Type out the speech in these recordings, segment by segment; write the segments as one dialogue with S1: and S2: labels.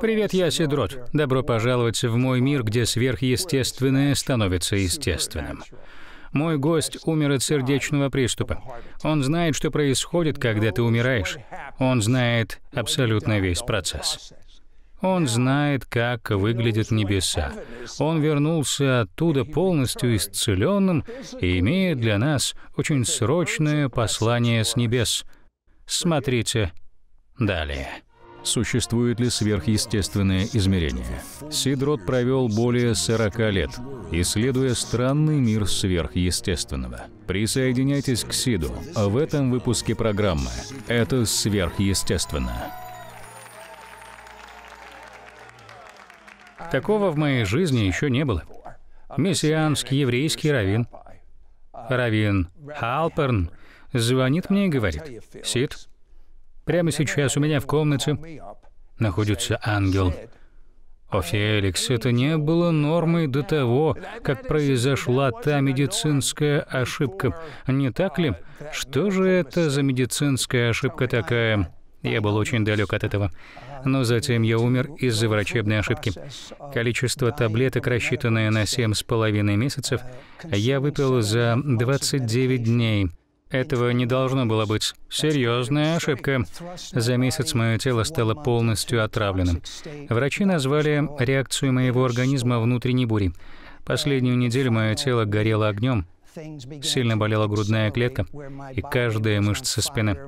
S1: Привет, я Сидрот. Добро пожаловать в мой мир, где сверхъестественное становится естественным. Мой гость умер от сердечного приступа. Он знает, что происходит, когда ты умираешь. Он знает абсолютно весь процесс. Он знает, как выглядят небеса. Он вернулся оттуда полностью исцеленным и имеет для нас очень срочное послание с небес. Смотрите далее.
S2: Существует ли сверхъестественное измерение? Сидрот провел более 40 лет, исследуя странный мир сверхъестественного. Присоединяйтесь к Сиду в этом выпуске программы «Это сверхъестественно».
S1: Такого в моей жизни еще не было. Мессианский еврейский раввин, раввин Халперн, звонит мне и говорит, «Сид, прямо сейчас у меня в комнате находится ангел». О, Феликс, это не было нормой до того, как произошла та медицинская ошибка. Не так ли? Что же это за медицинская ошибка такая? Я был очень далек от этого. Но затем я умер из-за врачебной ошибки. Количество таблеток, рассчитанное на семь с половиной месяцев, я выпил за 29 дней. Этого не должно было быть. Серьезная ошибка. За месяц мое тело стало полностью отравленным. Врачи назвали реакцию моего организма внутренней бурей. Последнюю неделю мое тело горело огнем, Сильно болела грудная клетка и каждая мышца спины.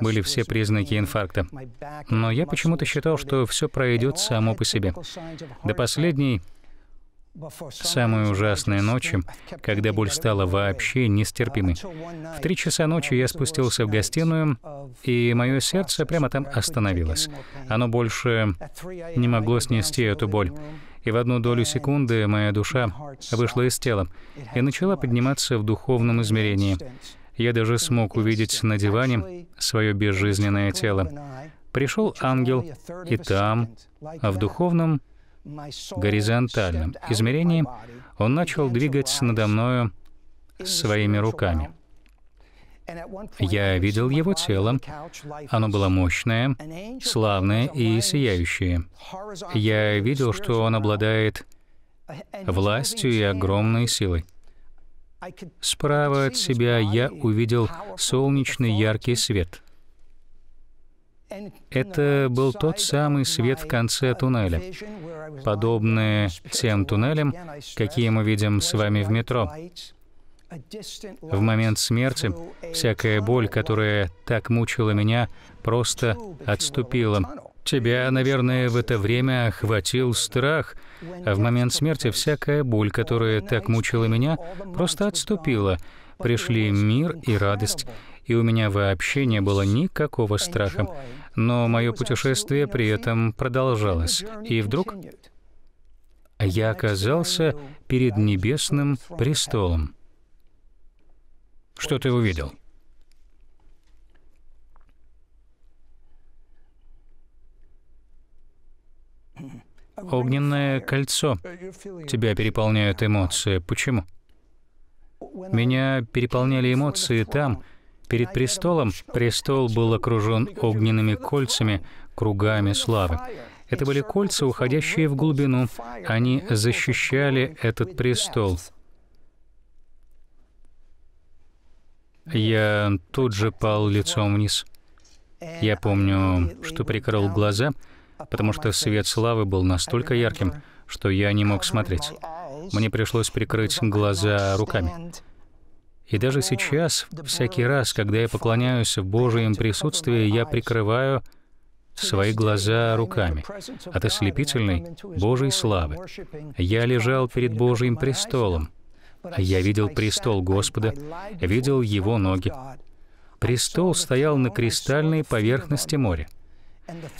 S1: Были все признаки инфаркта. Но я почему-то считал, что все пройдет само по себе. До последней Самой ужасной ночи, когда боль стала вообще нестерпимой. В три часа ночи я спустился в гостиную, и мое сердце прямо там остановилось. Оно больше не могло снести эту боль и в одну долю секунды моя душа вышла из тела и начала подниматься в духовном измерении. Я даже смог увидеть на диване свое безжизненное тело. Пришел ангел, и там, в духовном горизонтальном измерении, он начал двигать надо мною своими руками. Я видел его тело. Оно было мощное, славное и сияющее. Я видел, что он обладает властью и огромной силой. Справа от себя я увидел солнечный яркий свет. Это был тот самый свет в конце туннеля, подобный тем туннелям, какие мы видим с вами в метро. В момент смерти всякая боль, которая так мучила меня, просто отступила. Тебя, наверное, в это время охватил страх, а в момент смерти всякая боль, которая так мучила меня, просто отступила. Пришли мир и радость, и у меня вообще не было никакого страха. Но мое путешествие при этом продолжалось. И вдруг я оказался перед небесным престолом. Что ты увидел? Огненное кольцо. Тебя переполняют эмоции. Почему? Меня переполняли эмоции там, перед престолом. Престол был окружен огненными кольцами, кругами славы. Это были кольца, уходящие в глубину. Они защищали этот престол. Я тут же пал лицом вниз. Я помню, что прикрыл глаза, потому что свет славы был настолько ярким, что я не мог смотреть. Мне пришлось прикрыть глаза руками. И даже сейчас, всякий раз, когда я поклоняюсь в Божьем присутствии, я прикрываю свои глаза руками от ослепительной Божьей славы. Я лежал перед Божьим престолом, я видел престол Господа, видел Его ноги. Престол стоял на кристальной поверхности моря.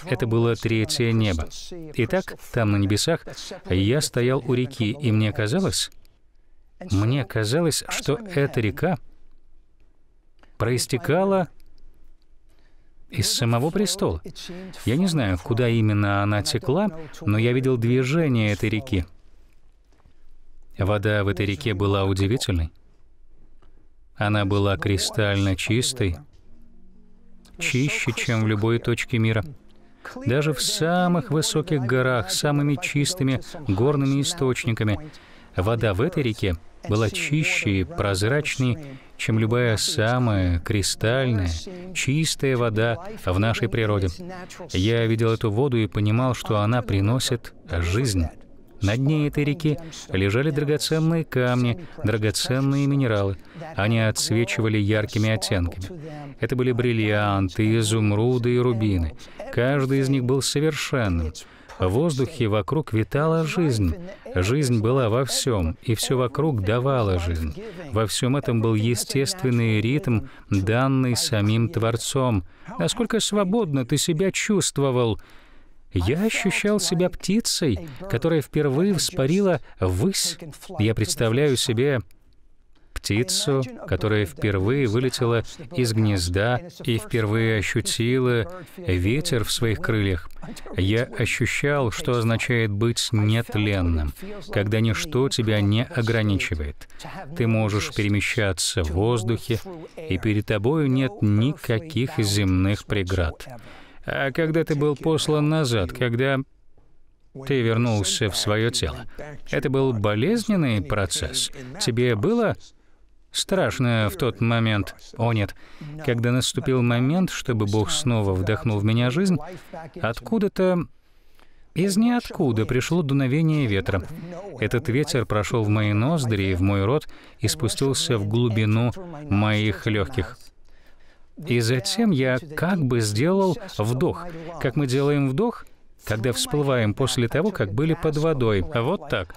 S1: Это было третье небо. Итак, там на небесах я стоял у реки, и мне казалось, мне казалось, что эта река проистекала из самого престола. Я не знаю, куда именно она текла, но я видел движение этой реки. Вода в этой реке была удивительной. Она была кристально чистой, чище, чем в любой точке мира. даже в самых высоких горах, самыми чистыми горными источниками, вода в этой реке была чище и прозрачней, чем любая самая кристальная, чистая вода в нашей природе. Я видел эту воду и понимал, что она приносит жизнь. На дне этой реки лежали драгоценные камни, драгоценные минералы. Они отсвечивали яркими оттенками. Это были бриллианты, изумруды и рубины. Каждый из них был совершенным. В воздухе вокруг витала жизнь. Жизнь была во всем, и все вокруг давало жизнь. Во всем этом был естественный ритм, данный самим Творцом. Насколько свободно ты себя чувствовал, я ощущал себя птицей, которая впервые вспарила ввысь. Я представляю себе птицу, которая впервые вылетела из гнезда и впервые ощутила ветер в своих крыльях. Я ощущал, что означает быть нетленным, когда ничто тебя не ограничивает. Ты можешь перемещаться в воздухе, и перед тобою нет никаких земных преград. А когда ты был послан назад, когда ты вернулся в свое тело, это был болезненный процесс. Тебе было страшно в тот момент. О нет, когда наступил момент, чтобы Бог снова вдохнул в меня жизнь, откуда-то из ниоткуда пришло дуновение ветра. Этот ветер прошел в мои ноздри и в мой рот и спустился в глубину моих легких. И затем я как бы сделал вдох. Как мы делаем вдох, когда всплываем после того, как были под водой. Вот так.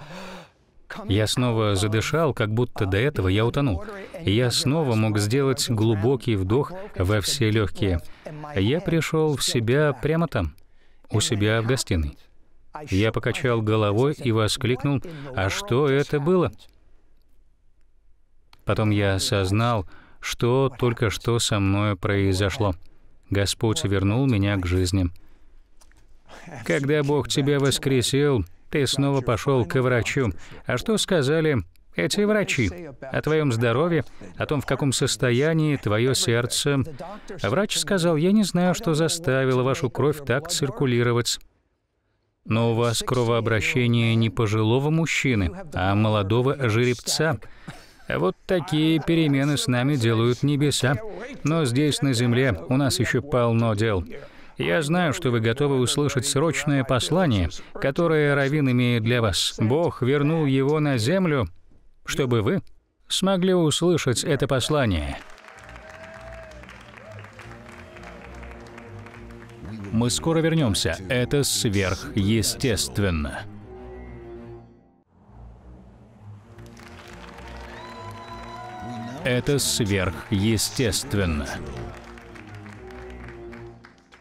S1: Я снова задышал, как будто до этого я утонул. И я снова мог сделать глубокий вдох во все легкие. Я пришел в себя прямо там, у себя в гостиной. Я покачал головой и воскликнул, «А что это было?» Потом я осознал, что только что со мной произошло. Господь вернул меня к жизни. Когда Бог тебя воскресил, ты снова пошел к врачу. А что сказали эти врачи о твоем здоровье, о том, в каком состоянии твое сердце? Врач сказал, я не знаю, что заставило вашу кровь так циркулировать. Но у вас кровообращение не пожилого мужчины, а молодого жеребца. Вот такие перемены с нами делают небеса. Но здесь, на земле, у нас еще полно дел. Я знаю, что вы готовы услышать срочное послание, которое Равин имеет для вас. Бог вернул его на землю, чтобы вы смогли услышать это послание.
S2: Мы скоро вернемся. Это сверхъестественно. Это сверхъестественно.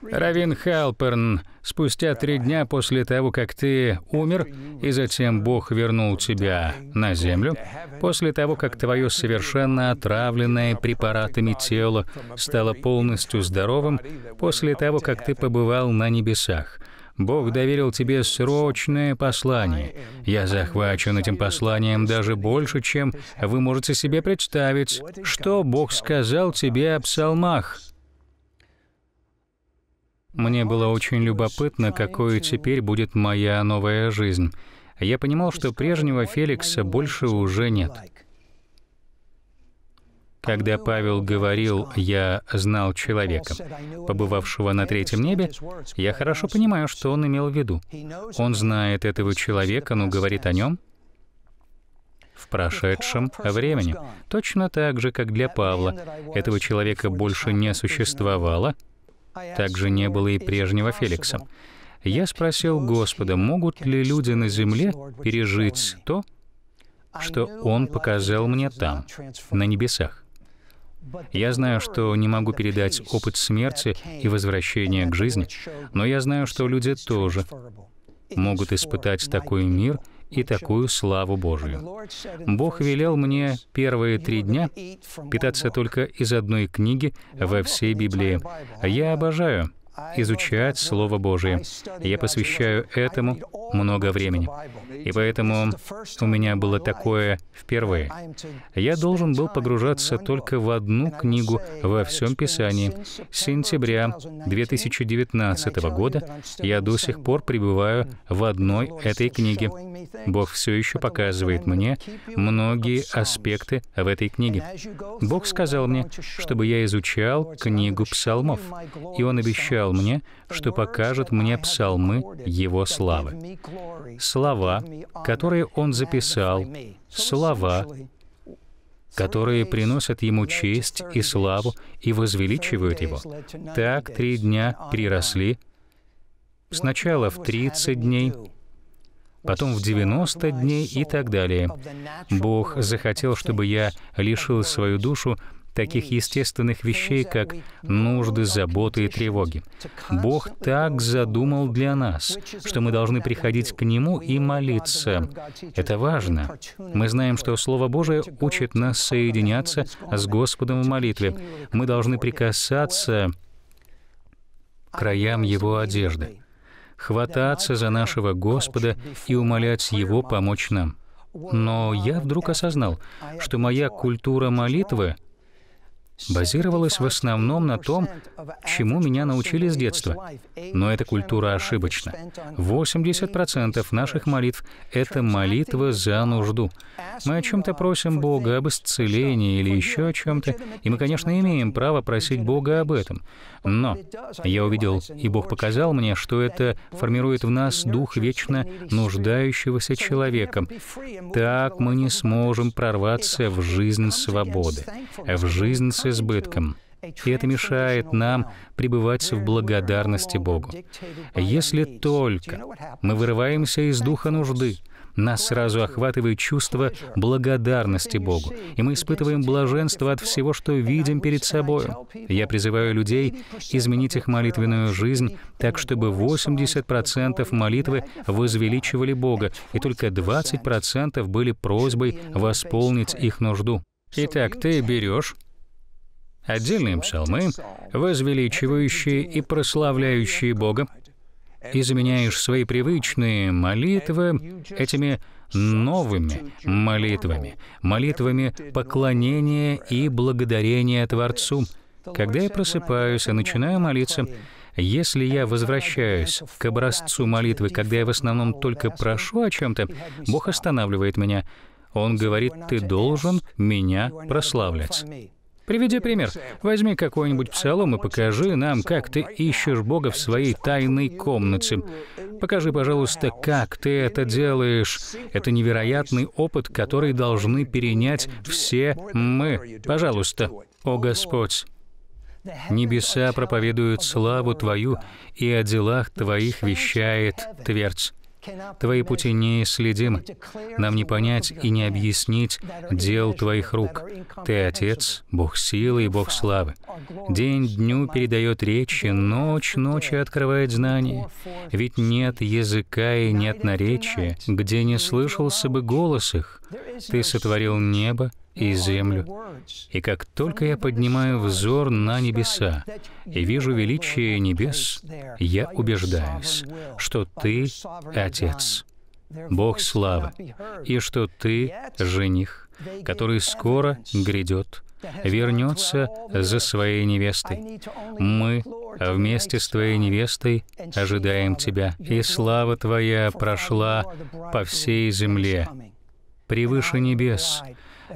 S1: Равин Халперн, спустя три дня после того, как ты умер, и затем Бог вернул тебя на землю, после того, как твое совершенно отравленное препаратами тело стало полностью здоровым, после того, как ты побывал на небесах, Бог доверил тебе срочное послание. Я захвачен этим посланием даже больше, чем вы можете себе представить. Что Бог сказал тебе о псалмах? Мне было очень любопытно, какой теперь будет моя новая жизнь. Я понимал, что прежнего Феликса больше уже нет. Когда Павел говорил «я знал человека», побывавшего на третьем небе, я хорошо понимаю, что он имел в виду. Он знает этого человека, но говорит о нем в прошедшем времени. Точно так же, как для Павла. Этого человека больше не существовало — также не было и прежнего Феликса. Я спросил Господа, могут ли люди на земле пережить то, что Он показал мне там, на небесах. Я знаю, что не могу передать опыт смерти и возвращения к жизни, но я знаю, что люди тоже могут испытать такой мир и такую славу Божию. Бог велел мне первые три дня питаться только из одной книги во всей Библии. Я обожаю изучать Слово Божие. Я посвящаю этому много времени. И поэтому у меня было такое впервые. Я должен был погружаться только в одну книгу во всем Писании. С сентября 2019 года я до сих пор пребываю в одной этой книге. Бог все еще показывает мне многие аспекты в этой книге. Бог сказал мне, чтобы я изучал книгу псалмов, и Он обещал мне, что покажет мне псалмы Его славы. Слова, которые Он записал, слова, которые приносят Ему честь и славу и возвеличивают Его. Так три дня приросли, сначала в 30 дней, потом в 90 дней и так далее. Бог захотел, чтобы я лишил свою душу таких естественных вещей, как нужды, заботы и тревоги. Бог так задумал для нас, что мы должны приходить к Нему и молиться. Это важно. Мы знаем, что Слово Божие учит нас соединяться с Господом в молитве. Мы должны прикасаться к краям Его одежды, хвататься за нашего Господа и умолять Его помочь нам. Но я вдруг осознал, что моя культура молитвы — базировалась в основном на том, чему меня научили с детства. Но эта культура ошибочна. 80% наших молитв — это молитва за нужду. Мы о чем-то просим Бога, об исцелении или еще о чем-то, и мы, конечно, имеем право просить Бога об этом. Но я увидел, и Бог показал мне, что это формирует в нас дух вечно нуждающегося человека. Так мы не сможем прорваться в жизнь свободы, в жизнь избытком. И это мешает нам пребывать в благодарности Богу. Если только мы вырываемся из духа нужды, нас сразу охватывает чувство благодарности Богу, и мы испытываем блаженство от всего, что видим перед собой. Я призываю людей изменить их молитвенную жизнь так, чтобы 80% молитвы возвеличивали Бога, и только 20% были просьбой восполнить их нужду. Итак, ты берешь отдельные псалмы, возвеличивающие и прославляющие Бога, и заменяешь свои привычные молитвы этими новыми молитвами, молитвами поклонения и благодарения Творцу. Когда я просыпаюсь и начинаю молиться, если я возвращаюсь к образцу молитвы, когда я в основном только прошу о чем-то, Бог останавливает меня. Он говорит, ты должен меня прославлять. Приведи пример. Возьми какой-нибудь псалом и покажи нам, как ты ищешь Бога в своей тайной комнате. Покажи, пожалуйста, как ты это делаешь. Это невероятный опыт, который должны перенять все мы. Пожалуйста, о Господь. Небеса проповедуют славу Твою, и о делах Твоих вещает Твердь. Твои пути неисследимы. Нам не понять и не объяснить дел Твоих рук. Ты Отец, Бог силы и Бог славы. День дню передает речи, ночь ночи открывает знания. Ведь нет языка и нет наречия, где не слышался бы голос их. Ты сотворил небо и землю. И как только я поднимаю взор на небеса и вижу величие небес, я убеждаюсь, что Ты — Отец, Бог славы, и что Ты — жених, который скоро грядет, вернется за своей невестой. Мы вместе с Твоей невестой ожидаем Тебя, и слава Твоя прошла по всей земле, превыше небес,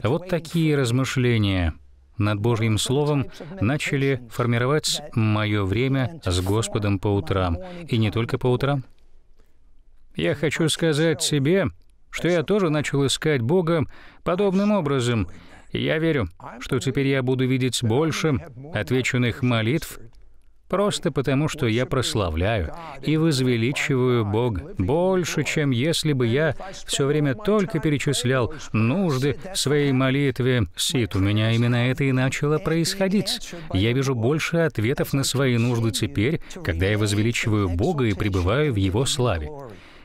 S1: вот такие размышления над Божьим Словом начали формировать мое время с Господом по утрам, и не только по утрам. Я хочу сказать себе, что я тоже начал искать Бога подобным образом. Я верю, что теперь я буду видеть больше отвеченных молитв просто потому, что я прославляю и возвеличиваю Бога больше, чем если бы я все время только перечислял нужды своей молитве. Сит, у меня именно это и начало происходить. Я вижу больше ответов на свои нужды теперь, когда я возвеличиваю Бога и пребываю в Его славе.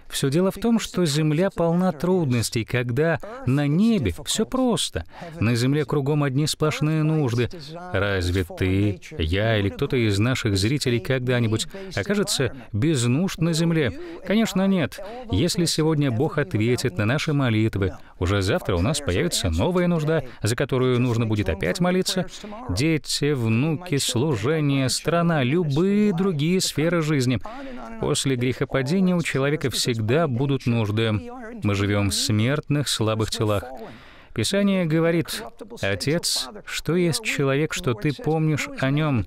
S1: Все дело в том, что Земля полна трудностей, когда на небе все просто. На Земле кругом одни сплошные нужды. Разве ты, я или кто-то из наших зрителей когда-нибудь окажется без нужд на Земле? Конечно, нет. Если сегодня Бог ответит на наши молитвы, уже завтра у нас появится новая нужда, за которую нужно будет опять молиться. Дети, внуки, служение, страна, любые другие сферы жизни. После грехопадения у человека всегда будут нужды. Мы живем в смертных, слабых телах. Писание говорит, «Отец, что есть человек, что ты помнишь о нем?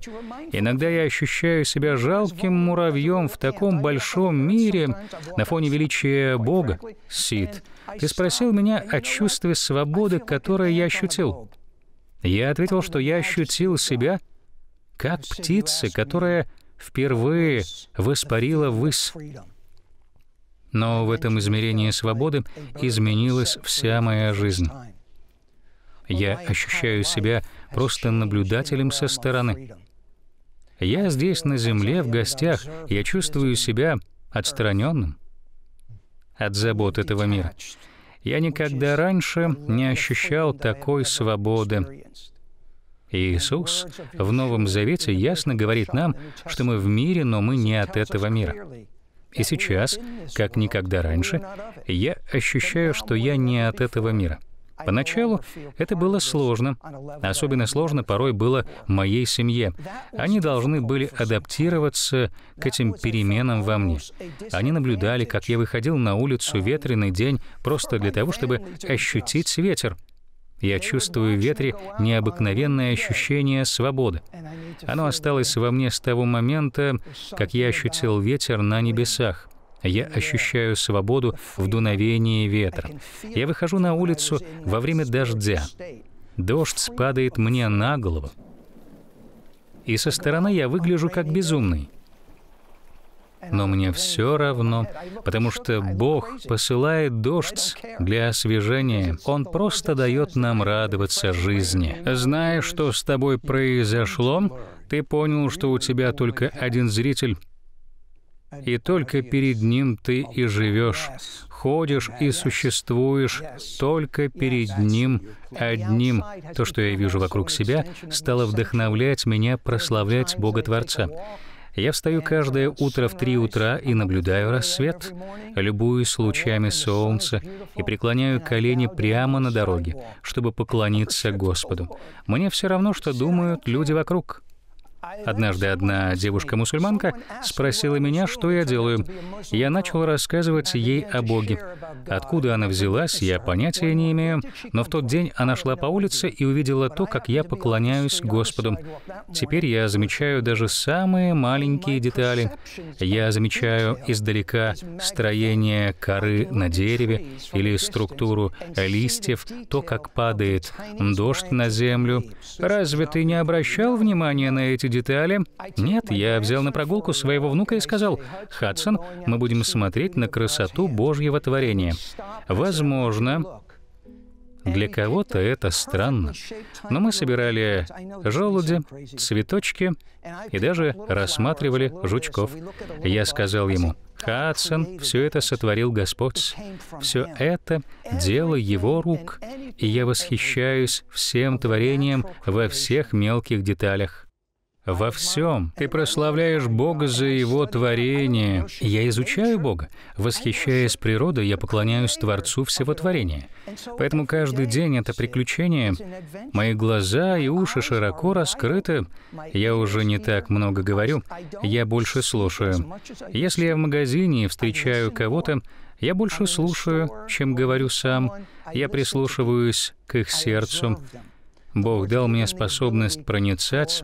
S1: Иногда я ощущаю себя жалким муравьем в таком большом мире на фоне величия Бога». Сид, ты спросил меня о чувстве свободы, которое я ощутил. Я ответил, что я ощутил себя как птица, которая впервые воспарила ввысь. Но в этом измерении свободы изменилась вся моя жизнь. Я ощущаю себя просто наблюдателем со стороны. Я здесь на земле в гостях, я чувствую себя отстраненным от забот этого мира. Я никогда раньше не ощущал такой свободы. Иисус в Новом Завете ясно говорит нам, что мы в мире, но мы не от этого мира. И сейчас, как никогда раньше, я ощущаю, что я не от этого мира — Поначалу это было сложно. Особенно сложно порой было моей семье. Они должны были адаптироваться к этим переменам во мне. Они наблюдали, как я выходил на улицу ветреный день просто для того, чтобы ощутить ветер. Я чувствую в ветре необыкновенное ощущение свободы. Оно осталось во мне с того момента, как я ощутил ветер на небесах. Я ощущаю свободу в дуновении ветра. Я выхожу на улицу во время дождя. Дождь падает мне на голову. И со стороны я выгляжу как безумный. Но мне все равно, потому что Бог посылает дождь для освежения. Он просто дает нам радоваться жизни. Зная, что с тобой произошло, ты понял, что у тебя только один зритель — и только перед Ним ты и живешь, ходишь и существуешь только перед Ним одним. То, что я вижу вокруг себя, стало вдохновлять меня прославлять Бога Творца. Я встаю каждое утро в три утра и наблюдаю рассвет, любуюсь лучами солнца и преклоняю колени прямо на дороге, чтобы поклониться Господу. Мне все равно, что думают люди вокруг. Однажды одна девушка-мусульманка спросила меня, что я делаю. Я начал рассказывать ей о Боге. Откуда она взялась, я понятия не имею, но в тот день она шла по улице и увидела то, как я поклоняюсь Господу. Теперь я замечаю даже самые маленькие детали. Я замечаю издалека строение коры на дереве или структуру листьев, то, как падает дождь на землю. Разве ты не обращал внимания на эти детали? Нет, я взял на прогулку своего внука и сказал, «Хадсон, мы будем смотреть на красоту Божьего творения. Возможно, для кого-то это странно. Но мы собирали желуди, цветочки и даже рассматривали жучков. Я сказал ему, «Хадсон, все это сотворил Господь. Все это — дело Его рук, и я восхищаюсь всем творением во всех мелких деталях. Во всем ты прославляешь Бога за Его творение. Я изучаю Бога. Восхищаясь природой, я поклоняюсь Творцу всего творения. Поэтому каждый день это приключение. Мои глаза и уши широко раскрыты. Я уже не так много говорю, я больше слушаю. Если я в магазине и встречаю кого-то, я больше слушаю, чем говорю сам. Я прислушиваюсь к их сердцу. Бог дал мне способность проницать,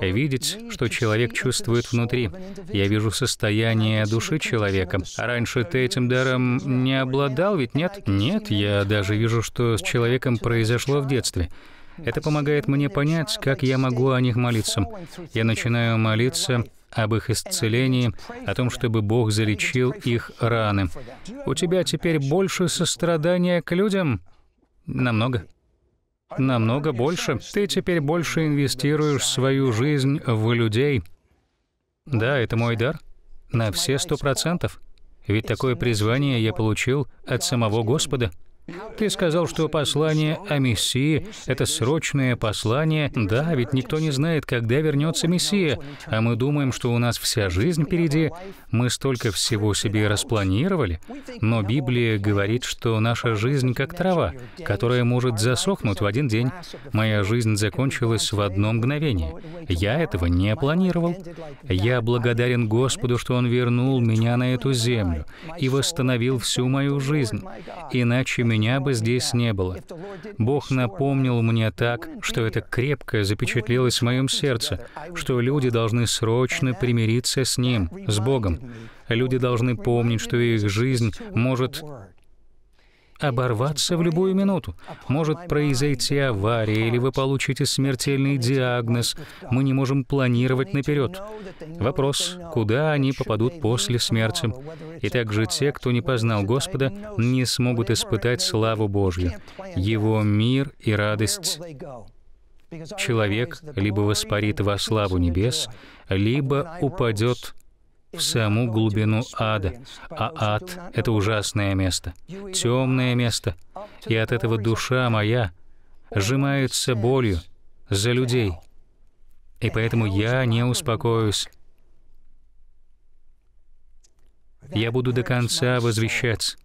S1: видеть, что человек чувствует внутри. Я вижу состояние души человека. Раньше ты этим даром не обладал, ведь нет? Нет, я даже вижу, что с человеком произошло в детстве. Это помогает мне понять, как я могу о них молиться. Я начинаю молиться об их исцелении, о том, чтобы Бог залечил их раны. У тебя теперь больше сострадания к людям? Намного намного больше. Ты теперь больше инвестируешь свою жизнь в людей. Да, это мой дар. На все сто процентов. Ведь такое призвание я получил от самого Господа. Ты сказал, что послание о Мессии — это срочное послание. Да, ведь никто не знает, когда вернется Мессия, а мы думаем, что у нас вся жизнь впереди. Мы столько всего себе распланировали. Но Библия говорит, что наша жизнь как трава, которая может засохнуть в один день. Моя жизнь закончилась в одно мгновение. Я этого не планировал. Я благодарен Господу, что Он вернул меня на эту землю и восстановил всю мою жизнь. Иначе меня меня бы здесь не было. Бог напомнил мне так, что это крепко запечатлелось в моем сердце, что люди должны срочно примириться с Ним, с Богом. Люди должны помнить, что их жизнь может оборваться в любую минуту. Может произойти авария, или вы получите смертельный диагноз. Мы не можем планировать наперед. Вопрос, куда они попадут после смерти. И также те, кто не познал Господа, не смогут испытать славу Божью, Его мир и радость. Человек либо воспарит во славу небес, либо упадет в саму глубину ада. А ад — это ужасное место, темное место, и от этого душа моя сжимается болью за людей. И поэтому я не успокоюсь. Я буду до конца возвещать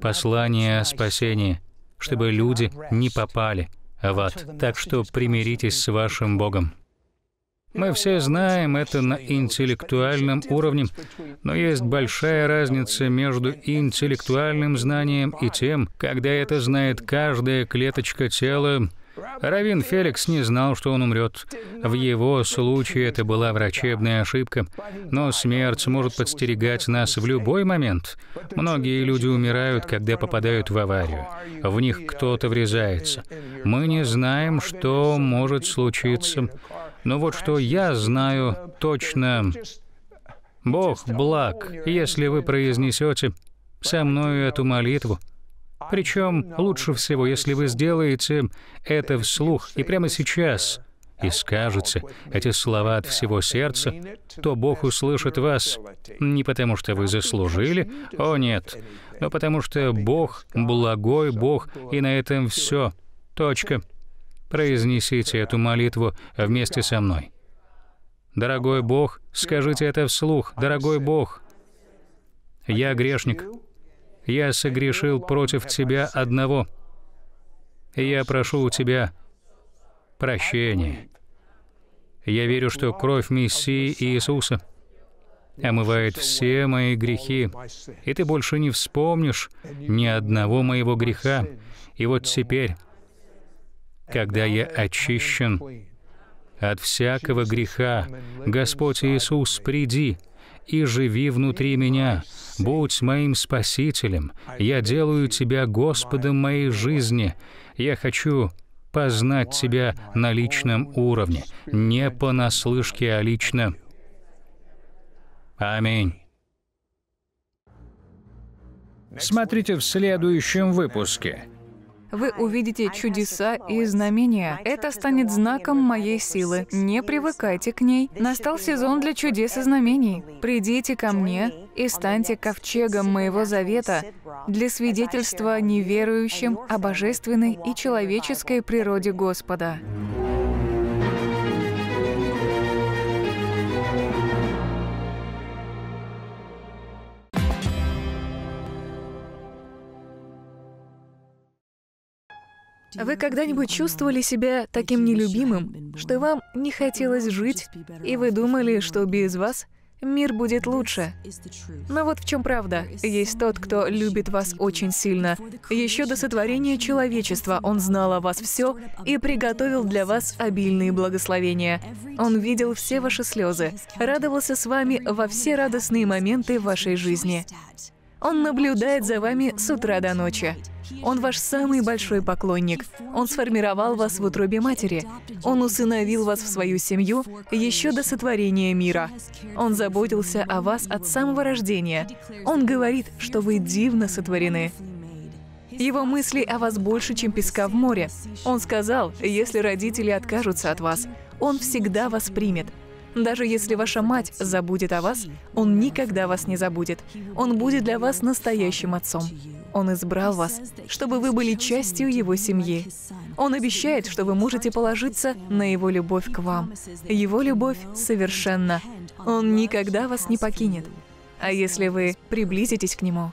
S1: послание о спасении, чтобы люди не попали в ад. Так что примиритесь с вашим Богом. Мы все знаем это на интеллектуальном уровне, но есть большая разница между интеллектуальным знанием и тем, когда это знает каждая клеточка тела. Равин Феликс не знал, что он умрет. В его случае это была врачебная ошибка. Но смерть может подстерегать нас в любой момент. Многие люди умирают, когда попадают в аварию. В них кто-то врезается. Мы не знаем, что может случиться. Но вот что я знаю точно. Бог благ, если вы произнесете со мною эту молитву. Причем лучше всего, если вы сделаете это вслух и прямо сейчас и скажете эти слова от всего сердца, то Бог услышит вас не потому, что вы заслужили, о нет, но потому что Бог — благой Бог, и на этом все. Точка. Произнесите эту молитву вместе со мной. Дорогой Бог, скажите это вслух. Дорогой Бог, я грешник. Я согрешил против Тебя одного. Я прошу у Тебя прощения. Я верю, что кровь Мессии Иисуса омывает все мои грехи, и Ты больше не вспомнишь ни одного моего греха. И вот теперь когда я очищен от всякого греха. Господь Иисус, приди и живи внутри меня. Будь моим Спасителем. Я делаю Тебя Господом моей жизни. Я хочу познать Тебя на личном уровне, не понаслышке, а лично. Аминь.
S2: Смотрите в следующем выпуске
S3: вы увидите чудеса и знамения. Это станет знаком моей силы. Не привыкайте к ней. Настал сезон для чудес и знамений. Придите ко мне и станьте ковчегом моего завета для свидетельства неверующим о божественной и человеческой природе Господа. Вы когда-нибудь чувствовали себя таким нелюбимым, что вам не хотелось жить, и вы думали, что без вас мир будет лучше. Но вот в чем правда. Есть тот, кто любит вас очень сильно. Еще до сотворения человечества он знал о вас все и приготовил для вас обильные благословения. Он видел все ваши слезы, радовался с вами во все радостные моменты вашей жизни. Он наблюдает за вами с утра до ночи. Он ваш самый большой поклонник. Он сформировал вас в утробе матери. Он усыновил вас в свою семью еще до сотворения мира. Он заботился о вас от самого рождения. Он говорит, что вы дивно сотворены. Его мысли о вас больше, чем песка в море. Он сказал, если родители откажутся от вас, он всегда вас примет. Даже если ваша мать забудет о вас, Он никогда вас не забудет. Он будет для вас настоящим отцом. Он избрал вас, чтобы вы были частью Его семьи. Он обещает, что вы можете положиться на Его любовь к вам. Его любовь совершенна. Он никогда вас не покинет. А если вы приблизитесь к Нему,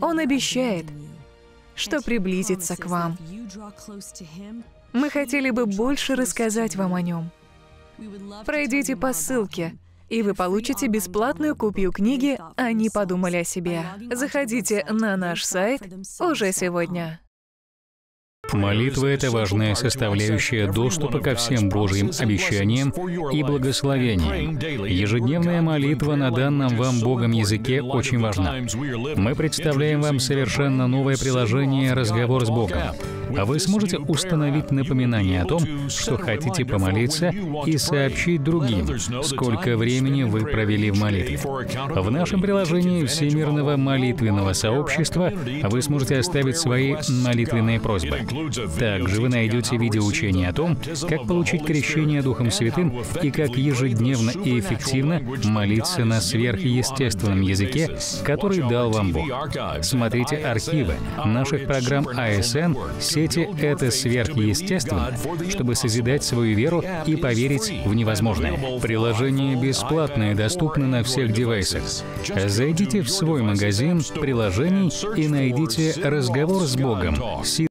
S3: Он обещает, что приблизится к вам. Мы хотели бы больше рассказать вам о Нем. Пройдите по ссылке, и вы получите бесплатную копию книги «Они подумали о себе». Заходите на наш сайт уже сегодня.
S1: Молитва — это важная составляющая доступа ко всем Божьим обещаниям и благословениям. Ежедневная молитва на данном вам Богом языке очень важна. Мы представляем вам совершенно новое приложение «Разговор с Богом». А вы сможете установить напоминание о том, что хотите помолиться и сообщить другим, сколько времени вы провели в молитве. В нашем приложении Всемирного молитвенного сообщества вы сможете оставить свои молитвенные просьбы. Также вы найдете видеоучение о том, как получить крещение Духом Святым и как ежедневно и эффективно молиться на сверхъестественном языке, который дал вам Бог. Смотрите архивы наших программ АСН, сети «Это сверхъестественно», чтобы созидать свою веру и поверить в невозможное. Приложение бесплатное, доступно на всех девайсах. Зайдите в свой магазин приложений и найдите «Разговор с Богом»